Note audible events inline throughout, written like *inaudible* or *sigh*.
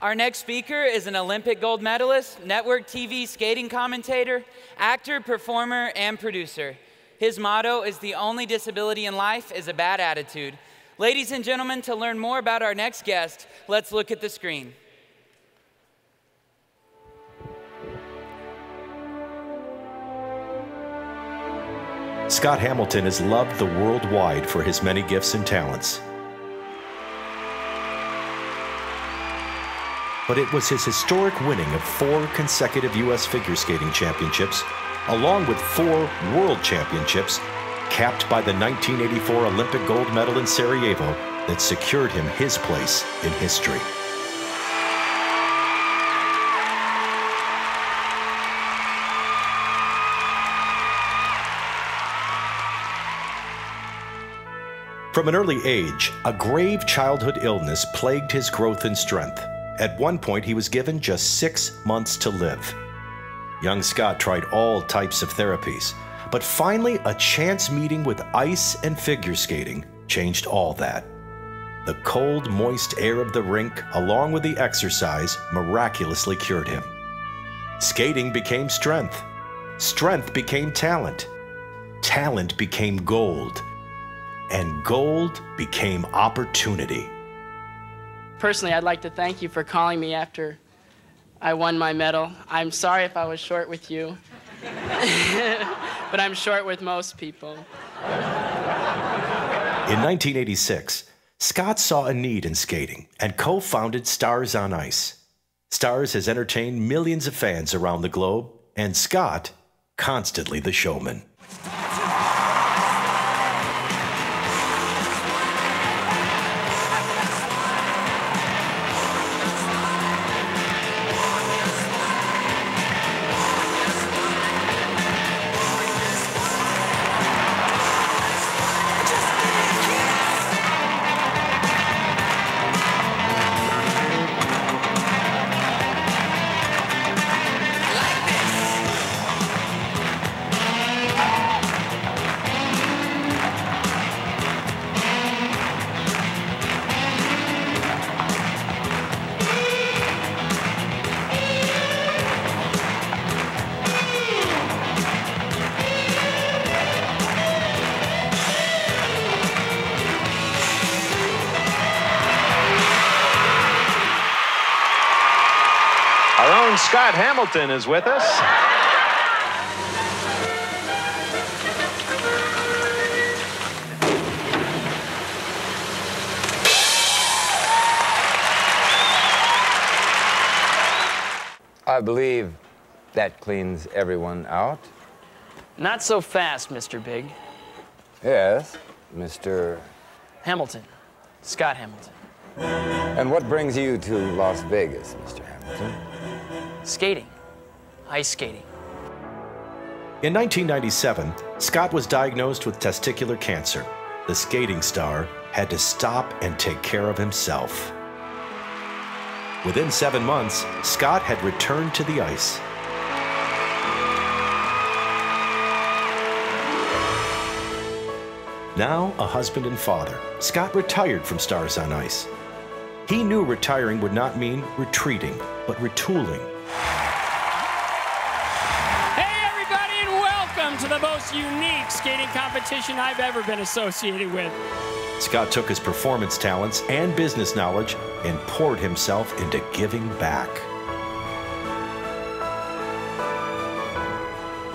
Our next speaker is an Olympic gold medalist, network TV skating commentator, actor, performer, and producer. His motto is The only disability in life is a bad attitude. Ladies and gentlemen, to learn more about our next guest, let's look at the screen. Scott Hamilton is loved the worldwide for his many gifts and talents. But it was his historic winning of four consecutive U.S. figure skating championships, along with four world championships, capped by the 1984 Olympic gold medal in Sarajevo, that secured him his place in history. From an early age, a grave childhood illness plagued his growth and strength. At one point, he was given just six months to live. Young Scott tried all types of therapies, but finally, a chance meeting with ice and figure skating changed all that. The cold, moist air of the rink, along with the exercise, miraculously cured him. Skating became strength. Strength became talent. Talent became gold and gold became opportunity. Personally, I'd like to thank you for calling me after I won my medal. I'm sorry if I was short with you, *laughs* but I'm short with most people. In 1986, Scott saw a need in skating and co founded Stars on Ice. Stars has entertained millions of fans around the globe, and Scott, constantly the showman. Scott Hamilton is with us. I believe that cleans everyone out. Not so fast, Mr. Big. Yes, Mr. Hamilton. Scott Hamilton. And what brings you to Las Vegas, Mr. Hamilton? Skating. Ice skating. In 1997, Scott was diagnosed with testicular cancer. The skating star had to stop and take care of himself. Within seven months, Scott had returned to the ice. Now a husband and father, Scott retired from Stars on Ice. He knew retiring would not mean retreating, but retooling the most unique skating competition I've ever been associated with. Scott took his performance talents and business knowledge and poured himself into giving back.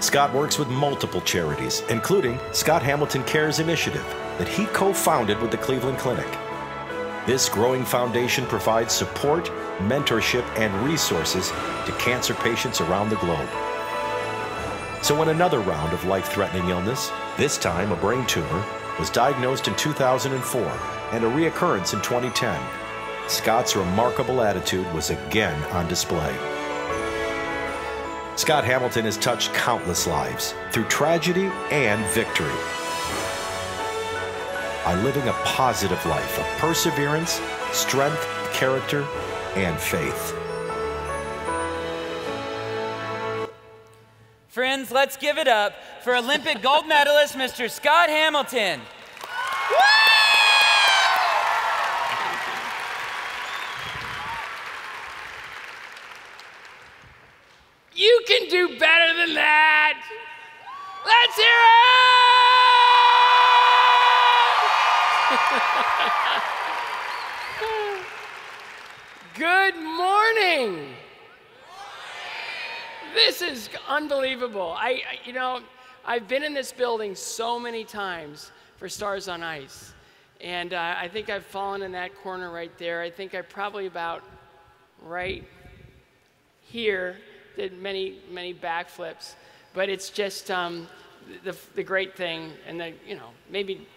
Scott works with multiple charities, including Scott Hamilton Cares Initiative that he co-founded with the Cleveland Clinic. This growing foundation provides support, mentorship, and resources to cancer patients around the globe. So when another round of life-threatening illness, this time a brain tumor, was diagnosed in 2004 and a reoccurrence in 2010, Scott's remarkable attitude was again on display. Scott Hamilton has touched countless lives through tragedy and victory. By living a positive life of perseverance, strength, character, and faith. Friends, let's give it up for Olympic gold medalist Mr. Scott Hamilton. You can do better than that. Let's hear it! *laughs* Good morning. This is unbelievable. I, I, you know, I've been in this building so many times for Stars on Ice. And uh, I think I've fallen in that corner right there. I think I probably about right here did many, many backflips. But it's just um, the, the great thing, and the, you know, maybe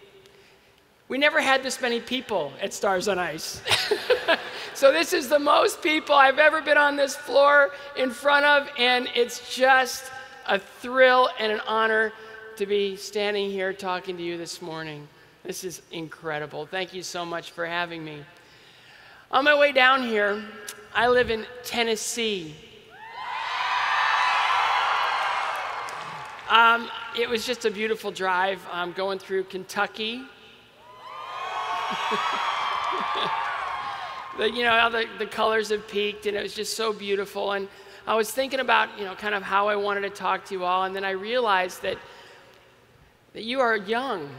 we never had this many people at Stars on Ice. *laughs* so this is the most people I've ever been on this floor in front of, and it's just a thrill and an honor to be standing here talking to you this morning. This is incredible. Thank you so much for having me. On my way down here, I live in Tennessee. Um, it was just a beautiful drive um, going through Kentucky. The, you know, how the, the colors have peaked, and it was just so beautiful. And I was thinking about, you know, kind of how I wanted to talk to you all, and then I realized that, that you are young.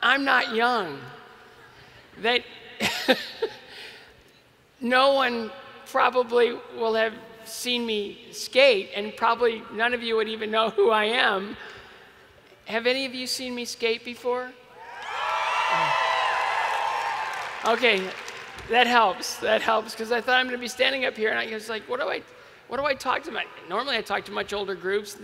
I'm not young. That *laughs* no one probably will have seen me skate, and probably none of you would even know who I am. Have any of you seen me skate before? Okay, that helps. That helps because I thought I'm going to be standing up here and I was like, what do I, what do I talk to my? Normally I talk to much older groups.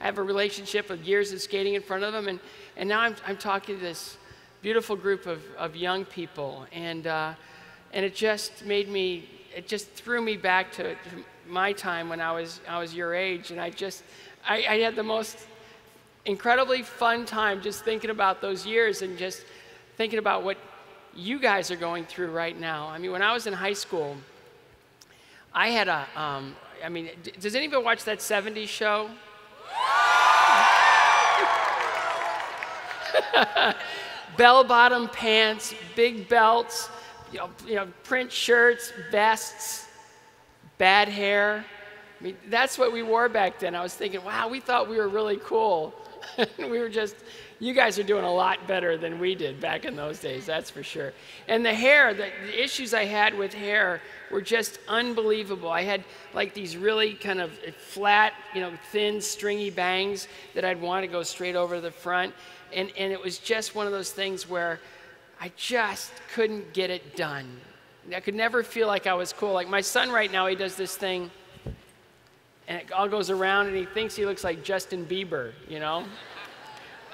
I have a relationship of years of skating in front of them, and and now I'm I'm talking to this beautiful group of of young people, and uh, and it just made me. It just threw me back to, to my time when I was I was your age, and I just I, I had the most incredibly fun time just thinking about those years and just thinking about what you guys are going through right now. I mean, when I was in high school, I had a, um, I mean, does anybody watch that 70s show? *laughs* Bell bottom pants, big belts, you know, you know, print shirts, vests, bad hair. I mean, that's what we wore back then. I was thinking, wow, we thought we were really cool. *laughs* we were just you guys are doing a lot better than we did back in those days, that's for sure. And the hair, the, the, issues I had with hair were just unbelievable. I had like these really kind of flat, you know, thin, stringy bangs that I'd want to go straight over the front. And, and it was just one of those things where I just couldn't get it done. I could never feel like I was cool. Like my son right now, he does this thing and it all goes around and he thinks he looks like Justin Bieber, you know?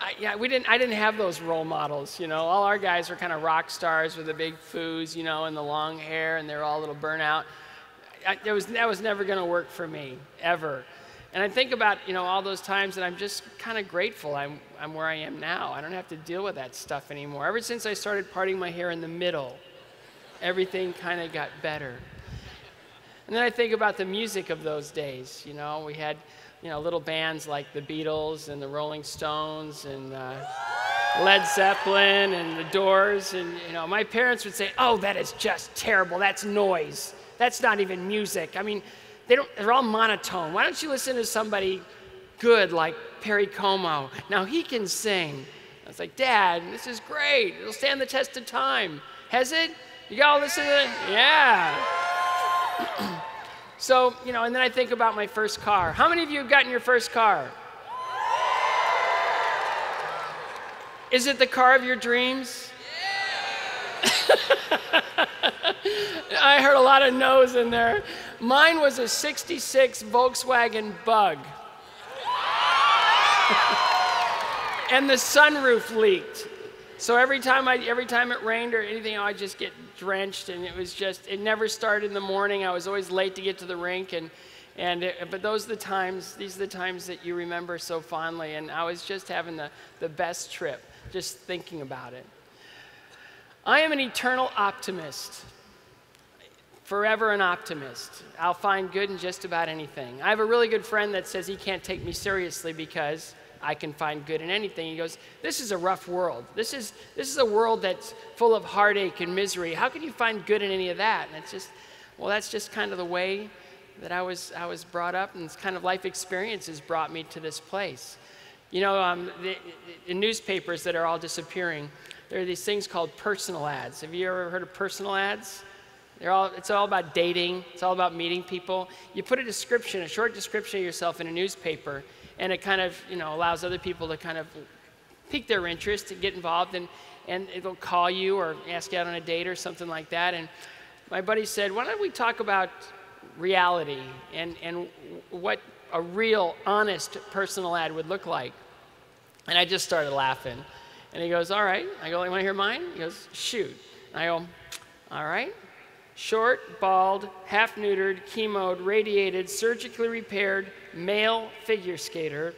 I, yeah, we didn't. I didn't have those role models. You know, all our guys were kind of rock stars with the big foos, you know, and the long hair, and they're all a little burnout. I, it was that was never going to work for me ever. And I think about you know all those times, and I'm just kind of grateful I'm I'm where I am now. I don't have to deal with that stuff anymore. Ever since I started parting my hair in the middle, everything kind of got better. And then I think about the music of those days. You know, we had you know, little bands like the Beatles and the Rolling Stones and uh, Led Zeppelin and the Doors. And, you know, my parents would say, oh, that is just terrible. That's noise. That's not even music. I mean, they don't, they're all monotone. Why don't you listen to somebody good like Perry Como? Now, he can sing. I was like, Dad, this is great. It'll stand the test of time. Has it? You all listen to it? Yeah. *clears throat* So, you know, and then I think about my first car. How many of you have gotten your first car? Is it the car of your dreams? *laughs* I heard a lot of no's in there. Mine was a 66 Volkswagen Bug. *laughs* and the sunroof leaked. So every time I every time it rained or anything, I just get drenched, and it was just it never started in the morning. I was always late to get to the rink, and and it, but those are the times. These are the times that you remember so fondly. And I was just having the the best trip, just thinking about it. I am an eternal optimist. Forever an optimist. I'll find good in just about anything. I have a really good friend that says he can't take me seriously because I can find good in anything. He goes, This is a rough world. This is, this is a world that's full of heartache and misery. How can you find good in any of that? And it's just, well, that's just kind of the way that I was, I was brought up and it's kind of life experiences brought me to this place. You know, um, the, the newspapers that are all disappearing, there are these things called personal ads. Have you ever heard of personal ads? They're all, it's all about dating. It's all about meeting people. You put a description, a short description of yourself in a newspaper, and it kind of, you know, allows other people to kind of pique their interest and get involved, and, and it'll call you or ask you out on a date or something like that. And my buddy said, why don't we talk about reality and, and what a real, honest personal ad would look like? And I just started laughing. And he goes, All right. I go, You want to hear mine? He goes, Shoot. And I go, All right. Short, bald, half neutered, chemoed, radiated, surgically repaired male figure skater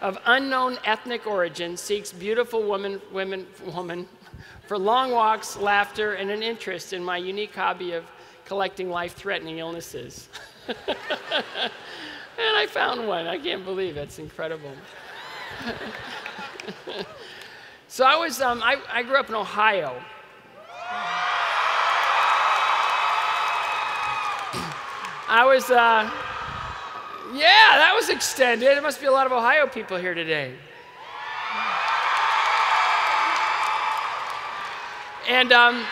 of unknown ethnic origin seeks beautiful woman, women, woman for long walks, laughter, and an interest in my unique hobby of collecting life threatening illnesses. *laughs* and I found one. I can't believe it. It's incredible. *laughs* so I was, um, I, I grew up in Ohio. I was, uh, yeah, that was extended. There must be a lot of Ohio people here today. And um,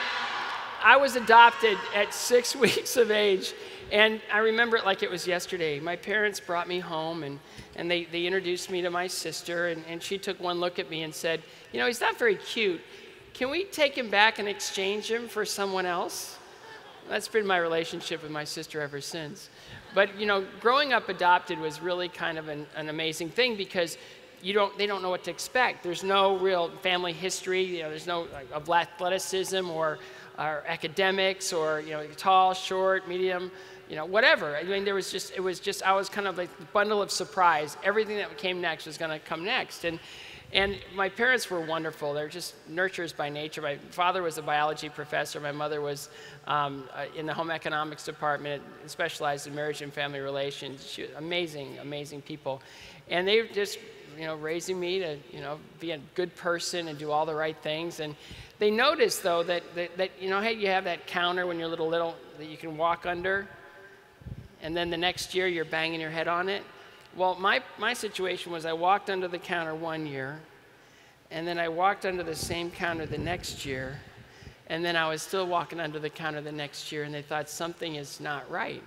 I was adopted at six *laughs* weeks of age. And I remember it like it was yesterday. My parents brought me home and, and they, they introduced me to my sister. And, and she took one look at me and said, You know, he's not very cute. Can we take him back and exchange him for someone else? That's been my relationship with my sister ever since. But, you know, growing up adopted was really kind of an, an amazing thing because you don't, they don't know what to expect. There's no real family history. You know, there's no like, of athleticism or, or academics or you know tall, short, medium, you know whatever. I mean, there was just it was just I was kind of like the bundle of surprise. Everything that came next was going to come next, and and my parents were wonderful. They're just nurturers by nature. My father was a biology professor. My mother was um, uh, in the home economics department, specialized in marriage and family relations. She, amazing, amazing people. And they just you know, raising me to, you know, be a good person and do all the right things. And they noticed, though, that, that, that you know, hey, you have that counter when you're little, little, that you can walk under, and then the next year you're banging your head on it. Well, my, my situation was I walked under the counter one year, and then I walked under the same counter the next year, and then I was still walking under the counter the next year, and they thought something is not right.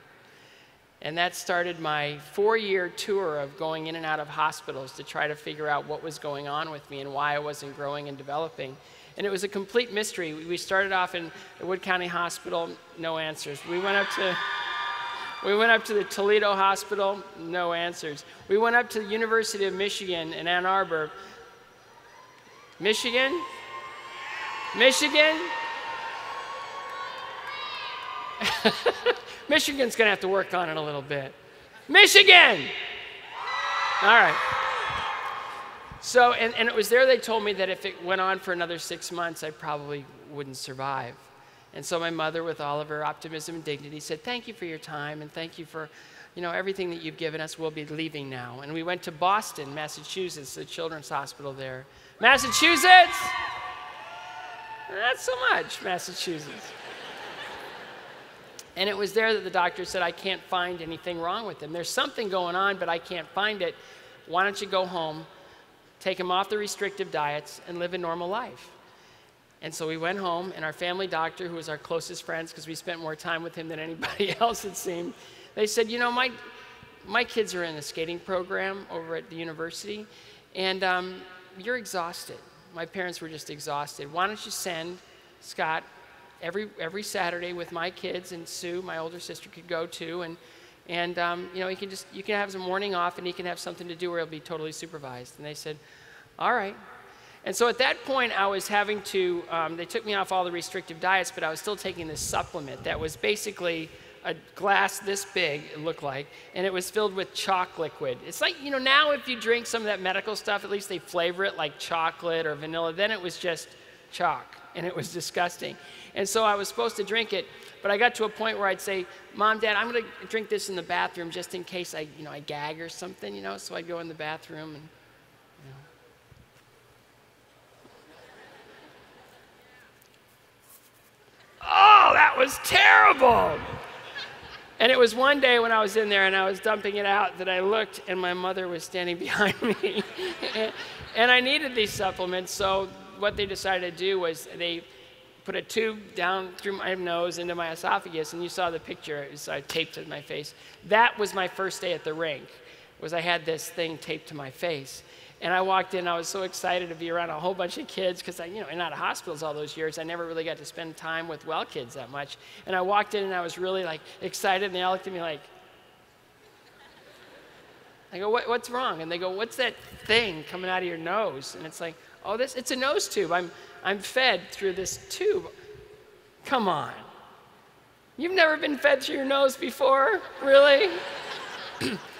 And that started my four year tour of going in and out of hospitals to try to figure out what was going on with me and why I wasn't growing and developing. And it was a complete mystery. We started off in Wood County Hospital, no answers. We went up to we went up to the Toledo Hospital, no answers. We went up to the University of Michigan in Ann Arbor. Michigan? Michigan? *laughs* Michigan's going to have to work on it a little bit. Michigan! All right. So, and, and it was there they told me that if it went on for another six months, I probably wouldn't survive. And so my mother, with all of her optimism and dignity, said, Thank you for your time and thank you for you know, everything that you've given us. We'll be leaving now. And we went to Boston, Massachusetts, the children's hospital there. Massachusetts! Not so much, Massachusetts. And it was there that the doctor said, I can't find anything wrong with him. There's something going on, but I can't find it. Why don't you go home, take him off the restrictive diets, and live a normal life? And so we went home, and our family doctor, who was our closest friends because we spent more time with him than anybody *laughs* else, it seemed, they said, You know, my, my kids are in a skating program over at the university, and um, you're exhausted. My parents were just exhausted. Why don't you send Scott every, every Saturday with my kids and Sue, my older sister, could go too. And, and um, you know, he can just, you can have some morning off and he can have something to do where he'll be totally supervised. And they said, all right. And so at that point, I was having to, um, they took me off all the restrictive diets, but I was still taking this supplement that was basically a glass this big, it looked like, and it was filled with chalk liquid. It's like, you know, now if you drink some of that medical stuff, at least they flavor it like chocolate or vanilla. Then it was just chalk, and it was *laughs* disgusting. And so I was supposed to drink it, but I got to a point where I'd say, Mom, Dad, I'm going to drink this in the bathroom just in case I, you know, I gag or something, you know. So I'd go in the bathroom and, you know. Oh, that was terrible. And it was one day when I was in there and I was dumping it out that I looked and my mother was standing *laughs* behind me. and, I needed these supplements, so what they decided to do was they put a tube down through my nose into my esophagus, and you saw the picture. It was uh, taped to my face. That was my first day at the rink. Was I had this thing taped to my face, and I walked in. I was so excited to be around a whole bunch of kids because I, you know, in out of hospitals all those years, I never really got to spend time with well kids that much. And I walked in, and I was really like excited, and they all looked at me like. I go, what, what's wrong? And they go, what's that thing coming out of your nose? And it's like, oh, this, it's a nose tube. I'm, I'm fed through this tube. Come on. You've never been fed through your nose before? Really? *clears throat*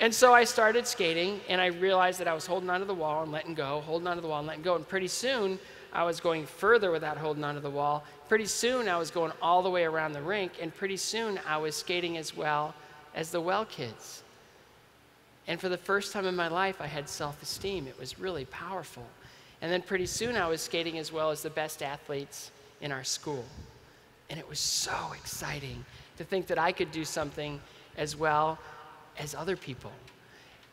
and so I started skating, and I realized that I was holding onto the wall and letting go, holding onto the wall and letting go. And pretty soon, I was going further without holding onto the wall. Pretty soon, I was going all the way around the rink, and pretty soon, I was skating as well as the well kids. And for the first time in my life, I had self esteem. It was really powerful. And then pretty soon I was skating as well as the best athletes in our school. And it was so exciting to think that I could do something as well as other people.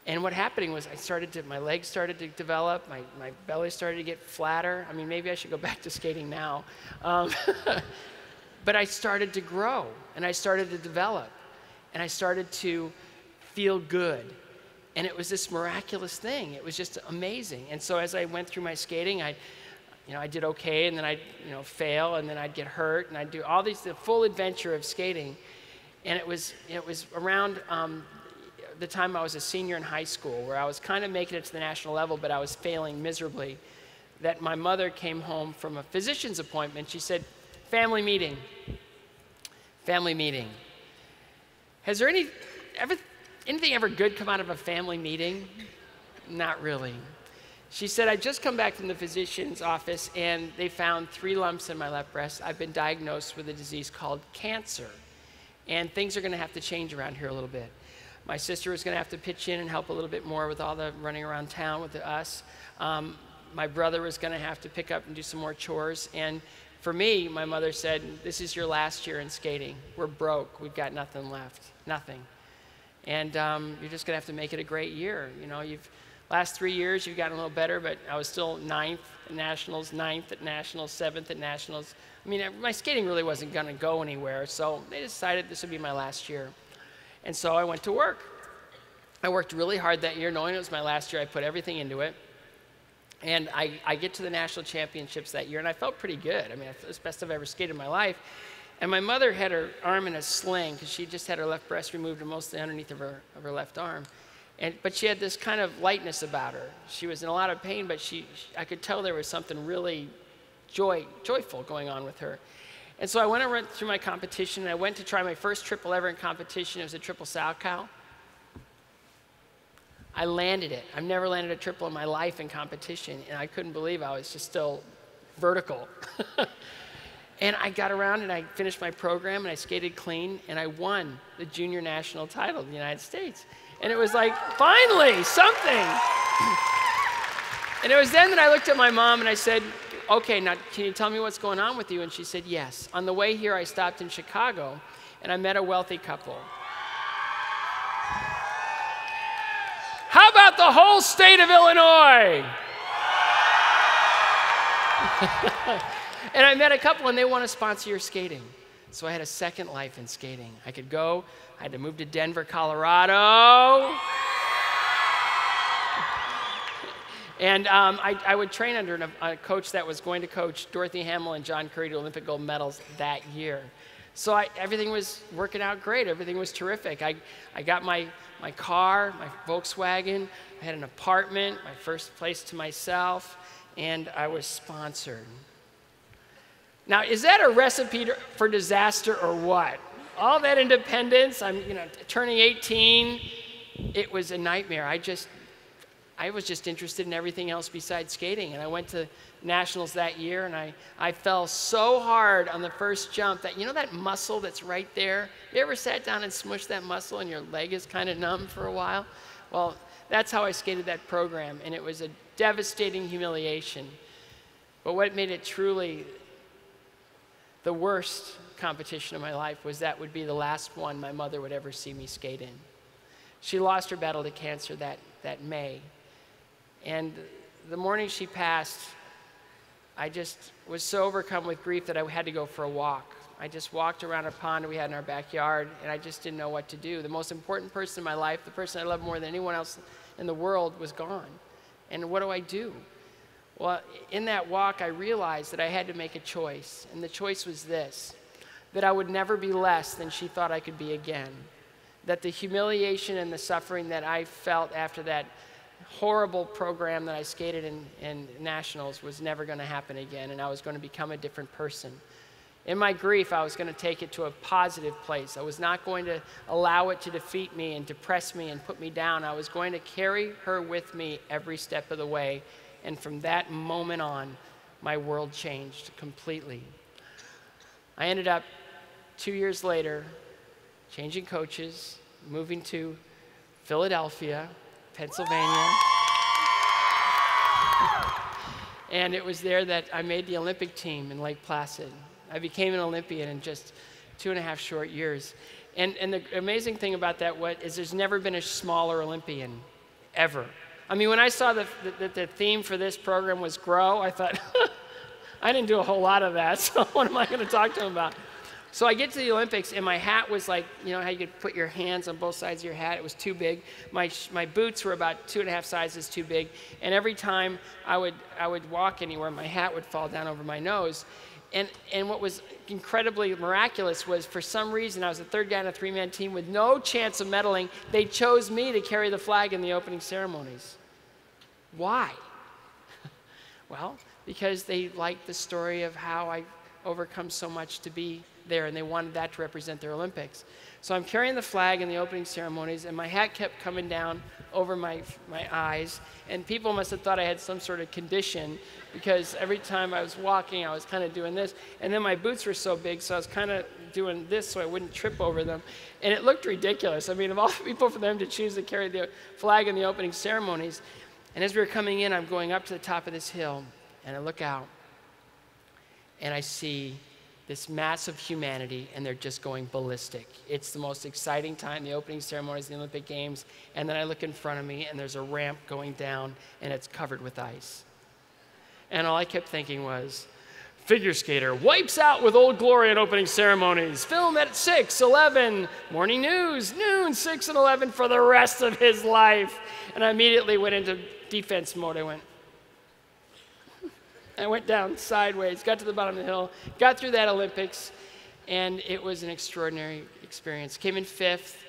And what happening was I started to, my legs started to develop, my, my belly started to get flatter. I mean, maybe I should go *laughs* back to skating now. Um, *laughs* but I started to grow and I started to develop and I started to feel good and it was this miraculous thing. It was just amazing. And so as I went through my skating, I, you know, I did okay, and then I'd, you know, fail, and then I'd get hurt, and I'd do all these, the full adventure of skating. And it was, it was around um, the time I was a senior in high school, where I was kind of making it to the national level, but I was failing miserably, that my mother came home from a physician's appointment. She said, family meeting, family meeting. Has there any, ever Anything ever good come out of a family meeting? Not really. She said, I just come back from the physician's office and they found three lumps in my left breast. I've been diagnosed with a disease called cancer. And things are going to have to change around here a little bit. My sister was going to have to pitch in and help a little bit more with all the running around town with us. Um, my brother was going to have to pick up and do some more chores. And for me, my mother said, This is your last year in skating. We're broke. We've got nothing left. Nothing and um, you're just going to have to make it a great year. You know, you've last three years you've gotten a little better, but I was still ninth at nationals, ninth at nationals, seventh at nationals. I mean, my skating really wasn't going to go anywhere, so they decided this would be my last year, and so I went to work. I worked really hard that year, knowing it was my last year. I put everything into it. And I, I get to the national championships that year, and I felt pretty good. I mean, it was the best I've ever skated in my life. And my mother had her arm in a sling because she just had her left breast removed and mostly underneath of her, of her left arm. And, but she had this kind of lightness about her. She was in a lot of pain, but she, she, I could tell there was something really joy, joyful going on with her. And so I went and went through my competition, and I went to try my first triple ever in competition. It was a triple Salchow. I landed it. I've never landed a triple in my life in competition, and I couldn't believe I was just still vertical. *laughs* And I got around and I finished my program and I skated clean and I won the junior national title in the United States. And it was like, finally, something. *clears throat* and it was then that I looked at my mom and I said, okay, now can you tell me what's going on with you? And she said, yes. On the way here, I stopped in Chicago and I met a wealthy couple. How about the whole state of Illinois? *laughs* And I met a couple and they want to sponsor your skating. So I had a second life in skating. I could go, I had to move to Denver, Colorado. And um, I, I, would train under a, a, coach that was going to coach Dorothy Hamill and John Curry to Olympic gold medals that year. So I, everything was working out great. Everything was terrific. I, I got my, my car, my Volkswagen. I had an apartment, my first place to myself, and I was sponsored. Now, is that a recipe for disaster or what? All that independence, I'm, you know, turning 18, it was a nightmare. I just, I was just interested in everything else besides skating. And I went to nationals that year and I, I fell so hard on the first jump that, you know that muscle that's right there? You ever sat down and smushed that muscle and your leg is kind of numb for a while? Well, that's how I skated that program. And it was a devastating humiliation. But what made it truly the worst competition of my life was that would be the last one my mother would ever see me skate in. She lost her battle to cancer that, that May. And the morning she passed, I just was so overcome with grief that I had to go for a walk. I just walked around a pond we had in our backyard, and I just didn't know what to do. The most important person in my life, the person I love more than anyone else in the world, was gone. And what do I do? Well, in that walk, I realized that I had to make a choice. And the choice was this that I would never be less than she thought I could be again. That the humiliation and the suffering that I felt after that horrible program that I skated in, in nationals was never going to happen again, and I was going to become a different person. In my grief, I was going to take it to a positive place. I was not going to allow it to defeat me and depress me and put me down. I was going to carry her with me every step of the way and from that moment on, my world changed completely. I ended up two years later changing coaches, moving to Philadelphia, Pennsylvania. and it was there that I made the Olympic team in Lake Placid. I became an Olympian in just two and a half short years. And, and the amazing thing about that what, is there's never been a smaller Olympian, ever. I mean, when I saw that the, the, theme for this program was grow, I thought, *laughs* I didn't do a whole lot of that, *laughs* so what am I going to talk to him about? So I get to the Olympics, and my hat was like, you know how you could put your hands on both sides of your hat? It was too big. My, my boots were about two and a half sizes too big. And every time I would, I would walk anywhere, my hat would fall down over my nose. And, and what was incredibly miraculous was for some reason, I was the third guy on a three man team with no chance of medaling. They chose me to carry the flag in the opening ceremonies. Why? *laughs* well, because they liked the story of how I overcome so much to be there, and they wanted that to represent their Olympics. So I'm carrying the flag in the opening ceremonies, and my hat kept coming down over my, my eyes, and people must have thought I had some sort of condition because every time I was walking, I was kind of doing this. And then my boots were so big, so I was kind of doing this so I wouldn't trip over them. And it looked ridiculous. I mean, of all people for them to choose to carry the flag in the opening ceremonies. And as we were coming in, I'm going up to the top of this hill, and I look out, and I see this mass of humanity, and they're just going ballistic. It's the most exciting time, the opening ceremonies, the Olympic Games, and then I look in front of me, and there's a ramp going down, and it's covered with ice. And all I kept thinking was, figure skater wipes out with old glory at opening ceremonies, film at 6, 11, morning news, noon, 6 and 11 for the rest of his life. And I immediately went into defense mode. I went, I went down sideways, got to the bottom of the hill, got through that Olympics, and it was an extraordinary experience. Came in fifth,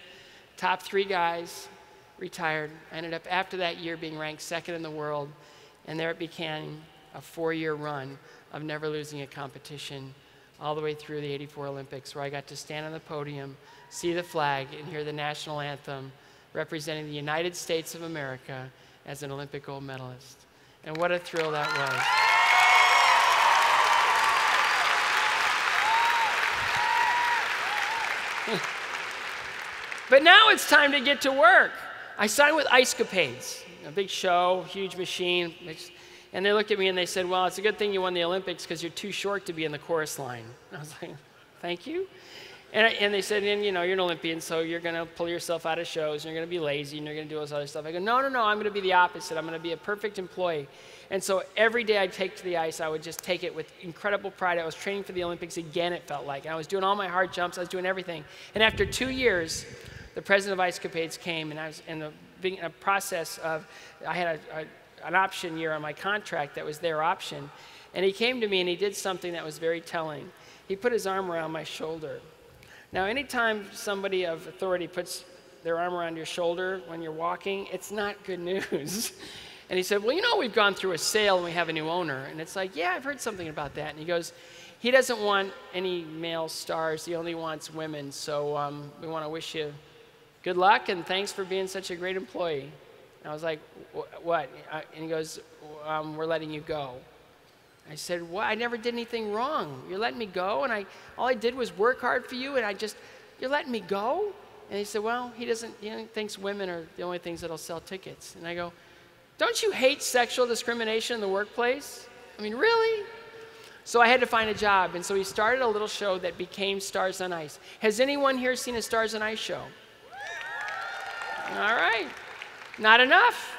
top three guys, retired. I ended up after that year being ranked second in the world, and there it became a four-year run of never losing a competition all the way through the 84 Olympics, where I got to stand on the podium, see the flag, and hear the national anthem representing the United States of America as an Olympic gold medalist. And what a thrill that was. *laughs* but now it's time to get to work. I signed with Ice Capades, a big show, huge machine. And they looked at me and they said, Well, it's a good thing you won the Olympics because you're too short to be in the chorus line. *laughs* I was like, Thank you. And, I, and they said, and you know, you're an Olympian, so you're going to pull yourself out of shows, and you're going to be lazy, and you're going to do all this other stuff. I go, no, no, no, I'm going to be the opposite. I'm going to be a perfect employee. And so every day I'd take to the ice, I would just take it with incredible pride. I was training for the Olympics again, it felt like. And I was doing all my hard jumps, I was doing everything. And after two years, the president of Ice Capades came, and I was in the a process of, I had a, a, an option year on my contract that was their option. And he came to me and he did something that was very telling. He put his arm around my shoulder. Now, anytime somebody of authority puts their arm around your shoulder when you're walking, it's not good news. *laughs* And he said, Well, you know, we've gone through a sale and we have a new owner. And it's like, Yeah, I've heard something about that. And he goes, He doesn't want any male stars, he only wants women. So um, we want to wish you good luck and thanks for being such a great employee. And I was like, What? And he goes, um, We're letting you go. I said, What? I never did anything wrong. You're letting me go? And I, all I did was work hard for you, and I just, you're letting me go? And he said, Well, he doesn't, he thinks women are the only things that'll sell tickets. And I go, don't you hate sexual discrimination in the workplace? I mean, really? So I had to find a job. And so he started a little show that became Stars on Ice. Has anyone here seen a Stars on Ice show? All right. Not enough.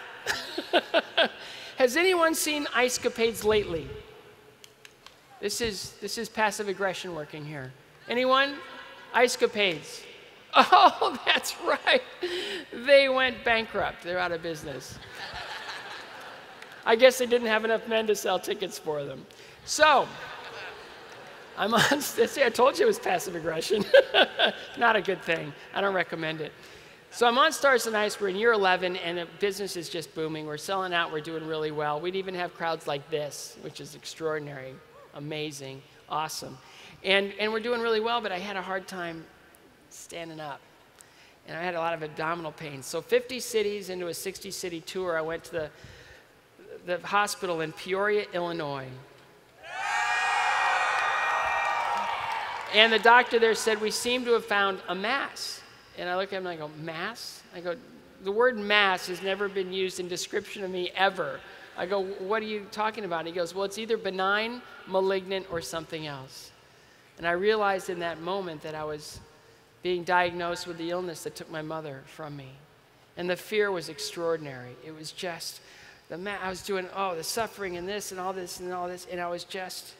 *laughs* Has anyone seen Ice Capades lately? This is, this is passive aggression working here. Anyone? Ice Capades. *laughs* Oh, that's right. They went bankrupt. They're out of business. I guess they didn't have enough men to sell tickets for them. So, I'm on, *laughs* see, I told you it was passive aggression. *laughs* Not a good thing. I don't recommend it. So I'm on Stars and Ice. We're in year 11, and the business is just booming. We're selling out. We're doing really well. We'd even have crowds like this, which is extraordinary, amazing, awesome. And, and we're doing really well, but I had a hard time standing up. And I had a lot of abdominal pain. So 50 cities into a 60 city tour, I went to the, the hospital in Peoria, Illinois. And the doctor there said, We seem to have found a mass. And I look at him and I go, Mass? I go, The word mass has never been used in description of me ever. I go, What are you talking about? And he goes, Well, it's either benign, malignant, or something else. And I realized in that moment that I was being diagnosed with the illness that took my mother from me. And the fear was extraordinary. It was just, the ma- I was doing, oh, the suffering and this and all this and all this, and I was just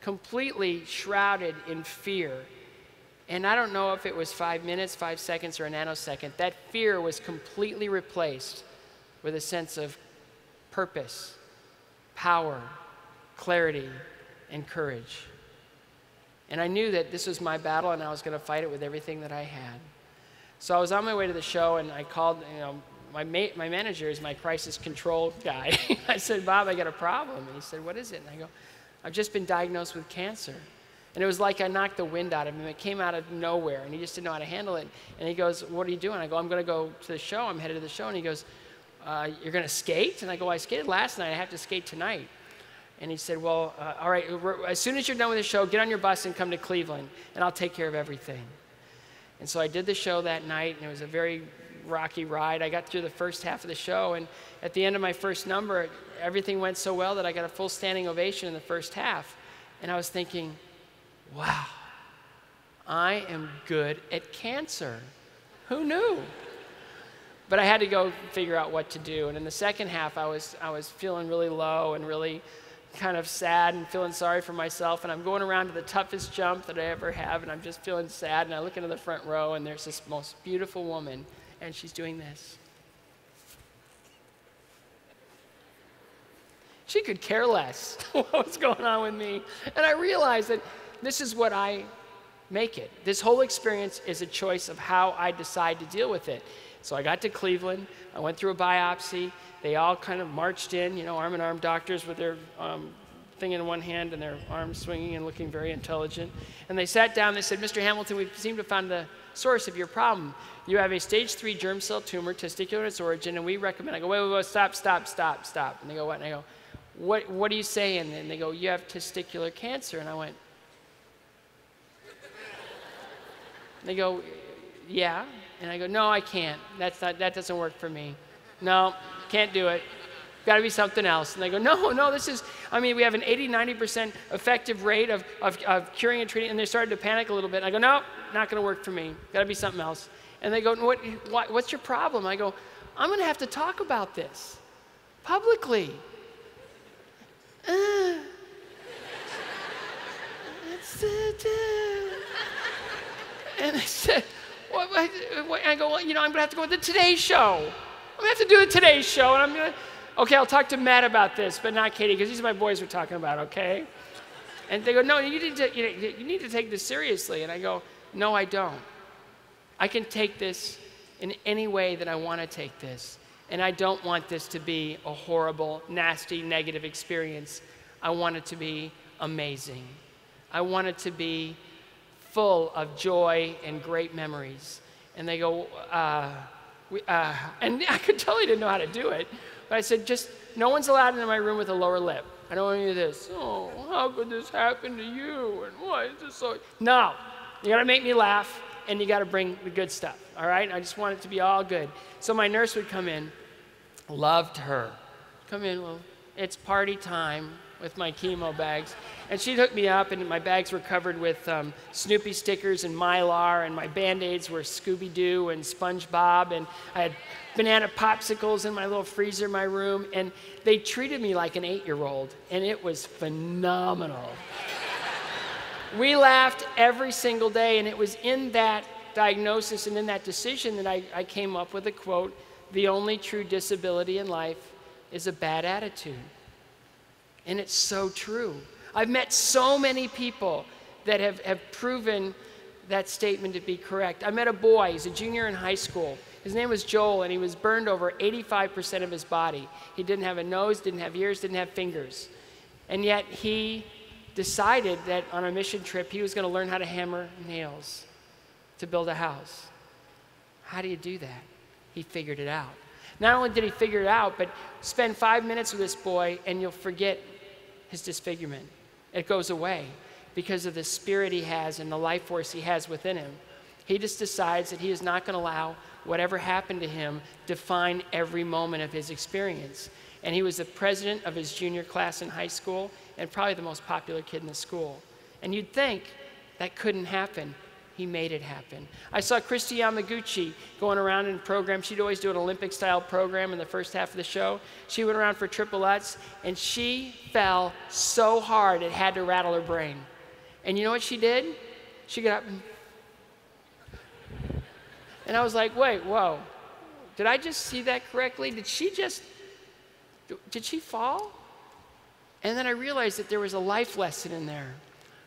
completely shrouded in fear. And I don't know if it was five minutes, five seconds, or a nanosecond. That fear was completely replaced with a sense of purpose, power, clarity, and courage. And I knew that this was my battle and I was going to fight it with everything that I had. So I was on my way to the show and I called, you know, my, ma- my manager is my crisis control guy. *laughs* I said, Bob, I got a problem. And he said, What is it? And I go, I've just been diagnosed with cancer. And it was like I knocked the wind out of him. It came out of nowhere, and he just didn't know how to handle it. And he goes, What are you doing? I go, I'm going to go to the show. I'm headed to the show. And he goes, uh, You're going to skate? And I go, I skated last night. I have to skate tonight. And he said, Well, uh, all right, as soon as you're done with the show, get on your bus and come to Cleveland, and I'll take care of everything. And so I did the show that night, and it was a very rocky ride. I got through the first half of the show, and at the end of my first number, everything went so well that I got a full standing ovation in the first half. And I was thinking, wow, I am good at cancer. Who knew? But I had to go figure out what to do. And in the second half, I was, I was feeling really low and really kind of sad and feeling sorry for myself. And I'm going around to the toughest jump that I ever have, and I'm just feeling sad. And I look into the front row, and there's this most beautiful woman, and she's doing this. She could care less *laughs* what was going on with me. And I realized that this is what I make it. This whole experience is a choice of how I decide to deal with it. So I got to Cleveland. I went through a biopsy. They all kind of marched in, you know, arm in arm doctors with their um, thing in one hand and their arms swinging and looking very intelligent. And they sat down. They said, Mr. Hamilton, we seem to find the source of your problem. You have a stage three germ cell tumor, testicular in its origin, and we recommend. I go, wait, wait, wait, stop, stop, stop, stop. And they go, what? And I go, what, what are you saying? And they go, you have testicular cancer. And I went, *laughs* they go, yeah. And I go, no, I can't. That's not, that doesn't work for me. No, can't do it. Got to be something else. And they go, no, no, this is, I mean, we have an 80, 90% effective rate of, of, of curing and treating. And they started to panic a little bit. I go, no, not going to work for me. Got to be something else. And they go, what, what, what's your problem? I go, I'm going to have to talk about this publicly. Uh, and I said, what, what, I go, well, you know, I'm going to have to go to the Today Show. I'm going to have to do the Today Show. And I'm going to, okay, I'll talk to Matt about this, but not Katie, because these are my boys we're talking about, okay? And they go, no, you need, to, you, need to take this seriously. And I go, no, I don't. I can take this in any way that I want to take this. And I don't want this to be a horrible, nasty, negative experience. I want it to be amazing. I want it to be full of joy and great memories. And they go, uh, we, uh, *laughs* and I could he didn't know how to do it. But I said, just no one's allowed into my room with a lower lip. I don't want to do this. Oh, how could this happen to you? And why is this so? No, you got to make me laugh, and you got to bring the good stuff. All right? I just want it to be all good. So my nurse would come in, loved her. Come in, well, it's party time. With my chemo bags. And she'd hook me up, and my bags were covered with um, Snoopy stickers and Mylar, and my band aids were Scooby Doo and SpongeBob, and I had banana popsicles in my little freezer in my room, and they treated me like an eight year old, and it was phenomenal. we laughed every single day, and it was in that diagnosis and in that decision that I, I came up with a quote the only true disability in life is a bad attitude. And it's so true. I've met so many people that have, have proven that statement to be correct. I met a boy, he's a junior in high school. His name was Joel, and he was burned over 85% of his body. He didn't have a nose, didn't have ears, didn't have fingers. And yet he decided that on a mission trip, he was going to learn how to hammer nails to build a house. How do you do that? He figured it out. Not only did he figure it out, but spend five minutes with this boy and you'll forget his disfigurement. It goes away because of the spirit he has and the life force he has within him. He just decides that he is not going to allow whatever happened to him define every moment of his experience. And he was the president of his junior class in high school and probably the most popular kid in the school. And you'd think that couldn't happen. He made it happen. I saw Kristi Yamaguchi going around in a program. She'd always do an Olympic style program in the first half of the show. She went around for triple Lutz and she fell so hard it had to rattle her brain. And you know what she did? She got up and, and I was like, wait, whoa. Did I just see that correctly? Did she just, did she fall? And then I realized that there was a life lesson in there.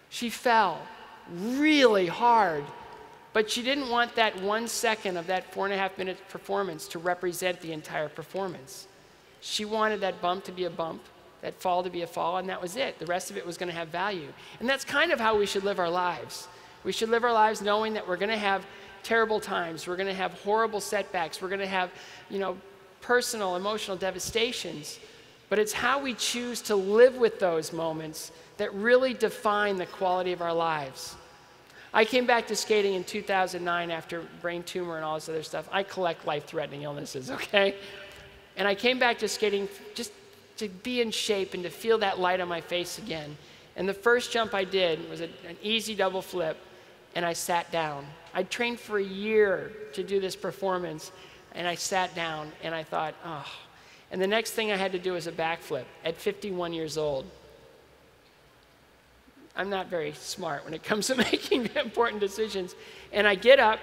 She fell really hard. But she didn't want that one second of that four and a half minute performance to represent the entire performance. She wanted that bump to be a bump, that fall to be a fall, and that was it. The rest of it was going to have value. And that's kind of how we should live our lives. We should live our lives knowing that we're going to have terrible times, we're going to have horrible setbacks, we're going to have, you know, personal, emotional devastations. But it's how we choose to live with those moments that really define the quality of our lives. I came back to skating in 2009 after brain tumor and all this other stuff. I collect life threatening illnesses, *laughs* okay? And I came back to skating just to be in shape and to feel that light on my face again. And the first jump I did was a, an easy double flip, and I sat down. I trained for a year to do this performance, and I sat down and I thought, oh. And the next thing I had to do was a backflip at 51 years old. I'm not very smart when it comes to *laughs* making important decisions. And I get up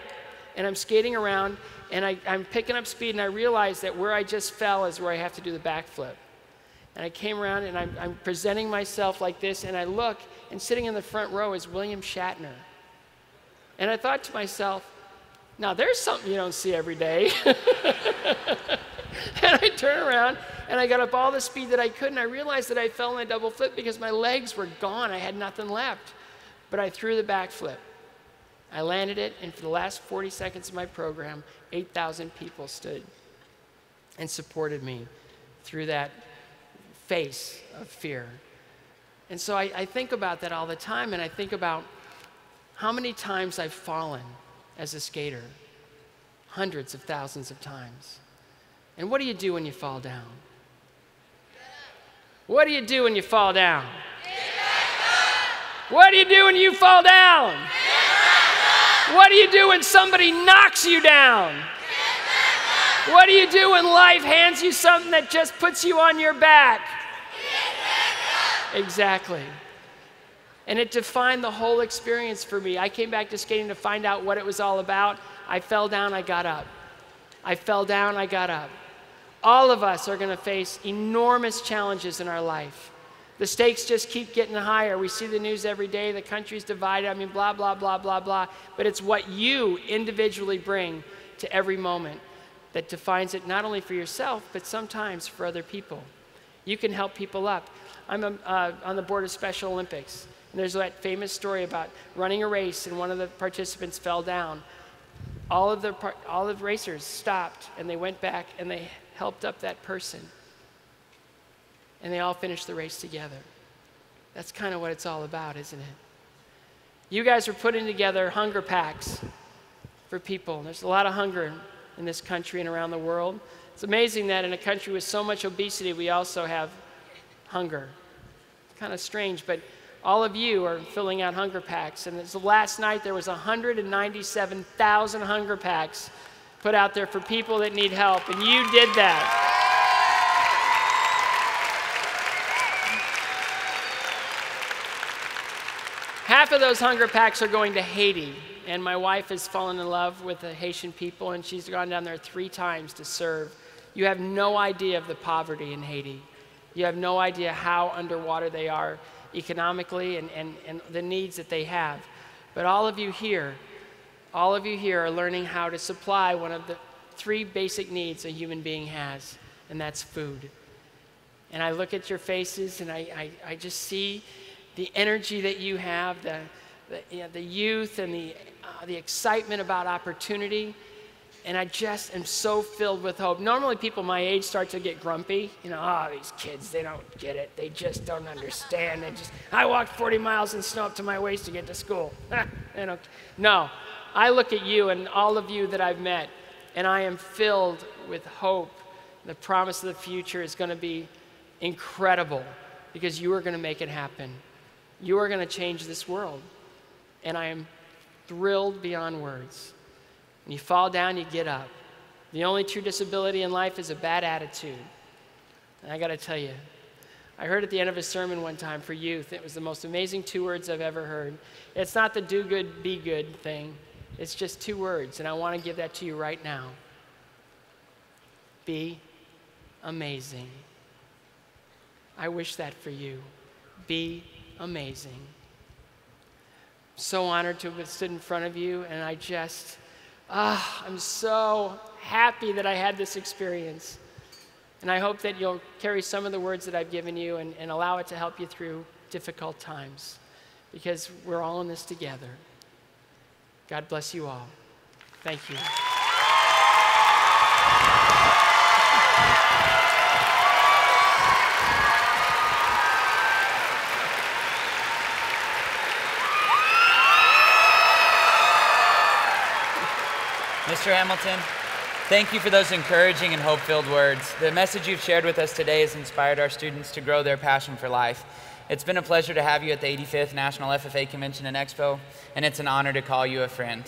and I'm skating around and I, am picking up speed and I realize that where I just fell is where I have to do the backflip. And I came around and I'm, I'm presenting myself like this and I look and sitting in the front row is William Shatner. And I thought to myself, now there's something you don't see every day. *laughs* *laughs* and I turn around and I got up all the speed that I could, and I realized that I fell in a double flip because my legs were gone. I had nothing left. But I threw the back flip. I landed it, and for the last 40 seconds of my program, 8,000 people stood and supported me through that face of fear. And so I, I think about that all the time, and I think about how many times I've fallen as a skater hundreds of thousands of times. And what do you do when you fall down? What do you do when you fall down? What do you do when you fall down? What do you do when somebody knocks you down? What do you do when life hands you something that just puts you on your back? Exactly. And it defined the whole experience for me. I came back to skating to find out what it was all about. I fell down, I got up. I fell down, I got up. All of us are going to face enormous challenges in our life. The stakes just keep getting higher. We see the news every day. The country's divided. I mean, blah, blah, blah, blah, blah. But it's what you individually bring to every moment that defines it not only for yourself, but sometimes for other people. You can help people up. I'm a, uh, on the board of Special Olympics. And there's that famous story about running a race, and one of the participants fell down. All of the, all of the racers stopped, and they went back, and they helped up that person. And they all finished the race together. That's kind of what it's all about, isn't it? You guys are putting together hunger packs for people. There's a lot of hunger in this country and around the world. It's amazing that in a country with so much obesity, we also have hunger. kind of strange, but all of you are filling out hunger packs. And last night there was 197,000 hunger packs put out there for people that need help, and you did that. Half of those hunger packs are going to Haiti, and my wife has fallen in love with the Haitian people, and she's gone down there three times to serve. You have no idea of the poverty in Haiti. You have no idea how underwater they are economically and, and, and the needs that they have. But all of you here, all of you here are learning how to supply one of the three basic needs a human being has, and that's food. And I look at your faces and I, I, I just see the energy that you have, the, the, you know, the youth and the, uh, the excitement about opportunity. And I just am so filled with hope. Normally, people my age start to get grumpy. You know, oh, these kids, they don't get it. They just don't understand. They just, I walked 40 miles in snow up to my waist to get to school. *laughs* no, I look at you and all of you that I've met, and I am filled with hope. The promise of the future is going to be incredible because you are going to make it happen. You are going to change this world. And I am thrilled beyond words. When you fall down, you get up. The only true disability in life is a bad attitude. And I got to tell you, I heard at the end of a sermon one time for youth, it was the most amazing two words I've ever heard. It's not the do good, be good thing, it's just two words, and I want to give that to you right now. Be amazing. I wish that for you. Be amazing. So honored to have stood in front of you, and I just, ah, I'm so happy that I had this experience. And I hope that you'll carry some of the words that I've given you and, and allow it to help you through difficult times because we're all in this together. God bless you all. Thank you. Mr. Hamilton, thank you for those encouraging and hope filled words. The message you've shared with us today has inspired our students to grow their passion for life. It's been a pleasure to have you at the 85th National FFA Convention and Expo, and it's an honor to call you a friend.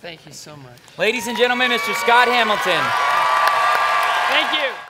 Thank you so much. Ladies and gentlemen, Mr. Scott Hamilton. Thank you.